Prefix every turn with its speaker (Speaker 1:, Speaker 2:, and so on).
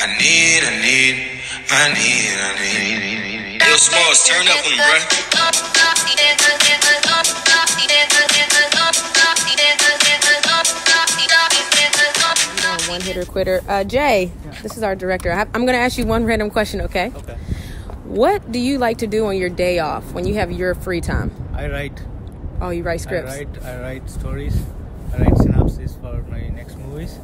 Speaker 1: I need, I need, I need, I need. Yo, Smalls, turn up on bruh.
Speaker 2: One hitter quitter. Uh, Jay, this is our director. I- I'm going to ask you one random question, okay?
Speaker 3: Okay.
Speaker 2: What do you like to do on your day off when you have your free time?
Speaker 3: I write.
Speaker 2: Oh, you write scripts.
Speaker 3: I write. I write stories. I write synopses for my next movies.